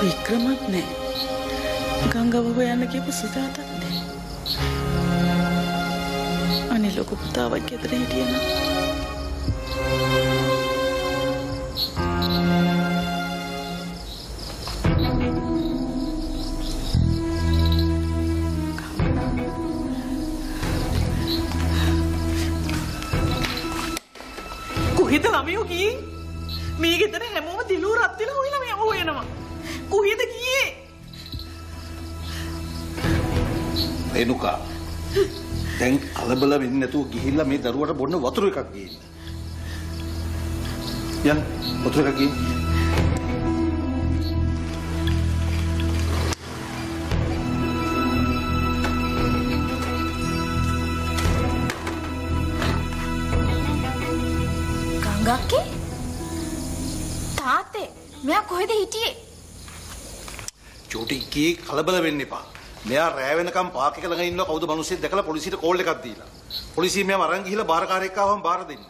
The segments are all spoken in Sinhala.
වික්‍රමත් නෑ. ගංගව හොයන්න කියපු සුජාතත් නෑ. අනේ ලොකු පුතාවක් ගෙදර හිටියනම් කොහෙද ළමයෝ ගියේ? මේ ගෙදර හැමෝම දිලුව රත් වෙලා හොයලා මෙයා හොයනවා. කොහෙද ගියේ? රේණුකා දැන් කලබල වෙන්නේ නැතුව ගිහිල්ලා මේ දරුවට බොන්න වතුර එකක් ගේන්න. යන් වතුර එකක් ගේන්න. ගංගක්කේ තාත්තේ මෙයා කොහෙද හිටියේ චූටි කී කලබල වෙන්න එපා. මෙයා රෑ වෙනකම් පාක් එක ළඟ ඉන්නවා කවුද මිනිස්සෙක් දැකලා පොලිසියට කෝල් එකක් දීලා. පොලිසිය මෙයාම අරන් ගිහිල්ලා බාරකාරයෙක් ආවම බාර දෙන්න.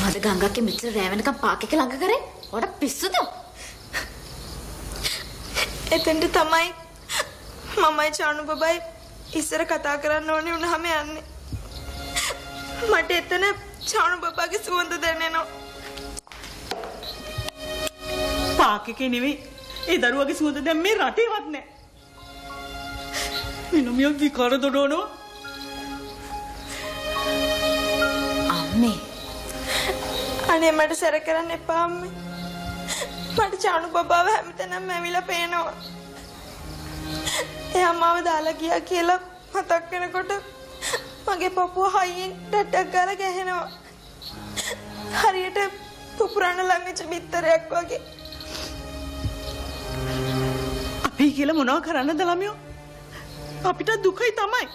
මොකද ගංගක්කේ මෙච්චර රෑ වෙනකම් පාක් එක ළඟ කරේ ඔයාට පිස්සුද එතෙන්ට තමයි මමයි චානු බබයි ඉස්සර කතා කරන්න ඕනේ වුණාම යන්නේ. මට එතන චානු බබාගේ සුවඳ දැනෙනවා. පාක් එකේ නෙවෙයි. ඒ දරුවගේ සුවඳ දැන් මේ රටේවත් නෑ. මිනුමිය විකාර දොඩවනවා. අම්මේ අනේ මට සැර කරන්න එපා අම්මේ. මට චානු බබාව හැමතැනම ඇවිල්ලා පේනවා. එයා මාව දාලා ගියා කියලා මතක් වෙනකොට මගේ පපුව හයියෙන් ඩඩක් ගාලා ගැහෙනවා. හරියට පුපුරන්න ළඟිච්ච බිත්තරයක් වගේ. අපි කියලා මොනව කරන්නද ළමයෝ? අපිට දුකයි තමයි.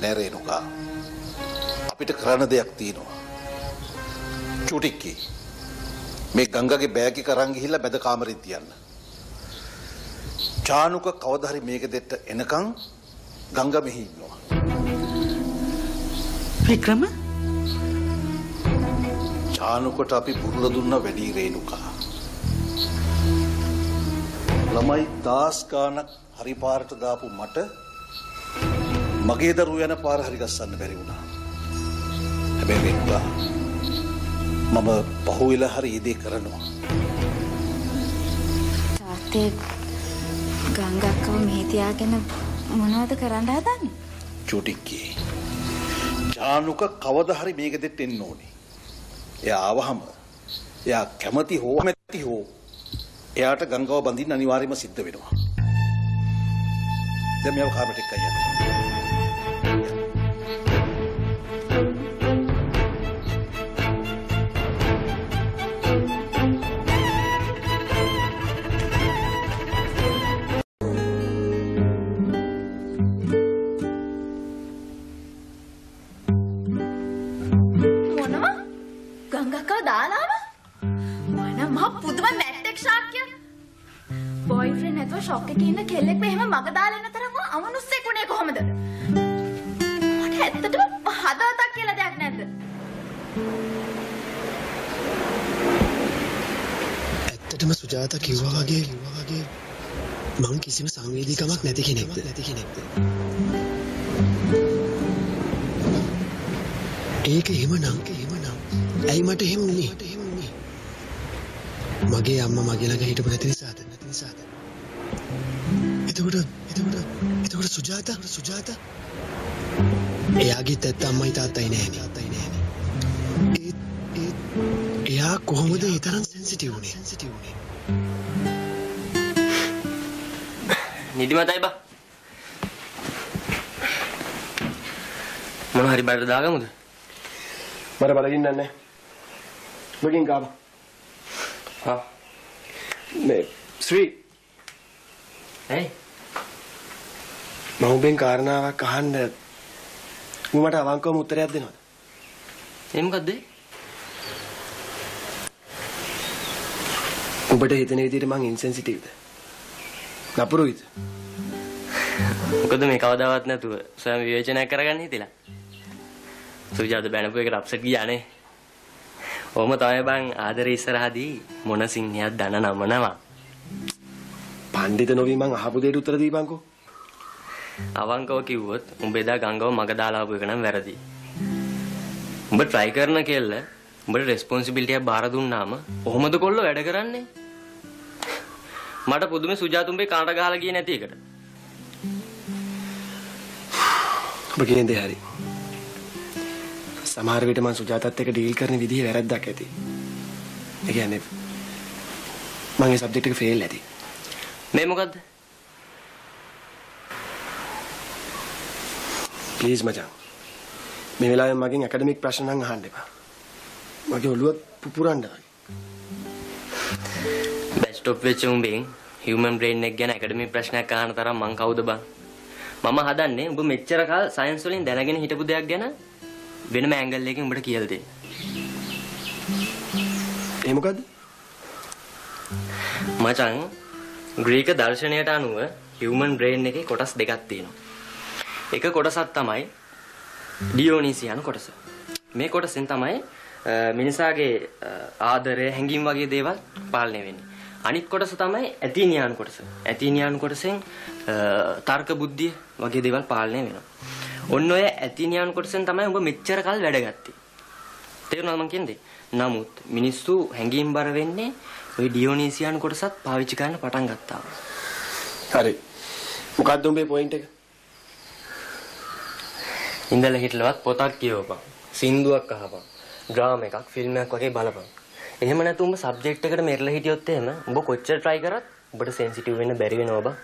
නෑ රේණුකා. අපිට කරන්න දෙයක් තියෙනවා. චූටික්කි. මේ ගංගගේ බෑග් එක අරන් ගිහිල්ලා බැද කාමරෙත් තියන්න. චානුක කවදා හරි මේක දෙට එනකන් ගංග මෙහි ඉන්නවා. වික්‍රම චානුකට අපි පුරුල දුන්න වැඩි රේණුකා. ළමයි දාස් ගානක් හරි පාරට දාපු මට මගේ දරුවෝ යන පාර හරි ගස්සන්න බැරි වුණා. හැබැයි රේණුකා මම පහුවෙලා හරි ඒ දේ කරනවා. තාත්තේ ගංගක්කව මෙහි තියාගෙන මොනවද කරන්න හදන්නේ චුටික්කි. චානුක කවදා හරි මේක දෙට එන්න ඕනේ. එයා ආවහම එයා කැමති හෝ නැති හෝ එයාට ගංගාව බඳින්න අනිවාර්යයෙන්ම සිද්ධ වෙනවා. දැන් මේව කාමරේට එක්ක යන්න. නැතුව ෂොක් එකේ ඉන්න කෙල්ලෙක් මෙහෙම මග දාලා එන තරම් අමනුස්සෙක් උනේ කොහමද? මට ඇත්තටම හදවතක් කියලා දෙයක් නැද්ද? ඇත්තටම සුජාත කිව්වා වගේ කිව්වා වගේ මං කිසිම සංවේදීකමක් නැති කෙනෙක්ද? නැති කෙනෙක්ද ඒක එහෙමනම් එහෙමනම් ඇයි මට එහෙම වුනේ? එහෙම වුනේ මගේ අම්මා මගේ ළඟ හිටපු නැති නිසාද නැති නිසාද? එතකොට එතකොට එතකොට සුජාත සුජාත එයාගේ ඇත්ත අම්මයි තාත්තයි නෑනේ තාත්තයි නෑනේ ඒත් ඒත් එයා කොහොමද ඒ තරම් සෙන්සිටිව් වුනේ සෙන්සිටිව් වුනේ නිදිමතයි බා. මොන හරි බඩට දාගමුද? මට බඩගින්න නැහැ. බඩගින් කාප. හා. මේ ශ්‍රී ඇයි? මම ඔබෙන් කාරණාවක් අහන්න උඹ මට අවංකවම උත්තරයක් දෙනවද? ඒ මොකද්ද? ඔබට හිතෙන විදිහට මං ඉන්සෙන්සිටිව්ද? නපුරුයිද? මොකද මේ කවදාවත් නැතුව ස්වයං විවේචනයක් කරගන්න හිතිලා. සුජාත බැනපු එකට අප්සෙට් ගියානේ. ඔහොම තමයි බං ආදරේ ඉස්සරහදී මොන සිංහයක් දන නමනවා. පණ්ඩිත නොවී මං අහපු දෙයට උත්තර දීපන්කෝ. අවංකව කිව්වොත් උඹ එදා ගංගව මග දාලා ආපු එක නම් වැරදි. උඹ try කරන කෙල්ල උඹට responsibility එක බාර දුන්නාම කොහොමද කොල්ලෝ වැඩ කරන්නේ? මට පුදුමේ සුජාතුම්බේ කනට ගහලා ගියේ නැති එකට. ඔබ කියන දේ හරි. සමහර විට මං සුජාතත් එක්ක ඩීල් කරන විදිහ වැරද්දක් ඇති. ඒ කියන්නේ මං ඒ සබ්ජෙක්ට් එක ෆේල් ඇති. මේ මොකද්ද? ප්ලීස් මචං. මේ වෙලාවේ මගෙන් ඇකඩමික් ප්‍රශ්න නම් අහන්න එපා. මගේ ඔළුව පුපුරන්න වගේ. බෙස්ට් ඔෆ් වෙච්ච උඹෙන් හියුමන් බ්‍රේන් එක ගැන ඇකඩමි ප්‍රශ්නයක් අහන තරම් මං කවුද බං? මම හදන්නේ උඹ මෙච්චර කල් සයන්ස් වලින් දැනගෙන හිටපු දෙයක් ගැන වෙනම ඇන්ගල් එකකින් උඹට කියලා දෙන්න. ඒ මොකද්ද? මචං ග්‍රීක දර්ශනයට අනුව හියුමන් බ්‍රේන් එකේ කොටස් දෙකක් තියෙනවා. එක කොටසක් තමයි ඩියෝනීසියානු කොටස. මේ කොටසෙන් තමයි අ, මිනිසාගේ අ, ආදරය හැඟීම් වගේ දේවල් පාලනය වෙන්නේ. අනිත් කොටස තමයි ඇතීනියානු කොටස. ඇතීනියානු කොටසෙන් අ, තර්ක බුද්ධිය වගේ දේවල් පාලනය වෙනවා. ඔන්න ඔය ඇතීනියානු කොටසෙන් තමයි ඔබ මෙච්චර කල් වැඩ ගත්තේ. තේරුණාද මං කියන්නේ? නමුත් මිනිස්සු හැඟීම් බර වෙන්නේ ওই ඩියෝනීසියානු කොටසත් පාවිච්චි කරන්න පටන් ගත්තා. හරි. මොකක්ද උඹේ පොයින්ට් එක? ඉඳලා හිටලවත් පොතක් කියවපන්. සින්දුවක් අහපන්. ඩ්‍රාමා එකක්, ෆිල්ම් එකක් වගේ බලපන්. එහෙම නැතු උඹ සබ්ජෙක්ට් එකට මෙරලා හිටියොත් එහෙම උඹ කොච්චර try කරත් උඹට සෙන්සිටිව් වෙන්න බැරි වෙනවා බං.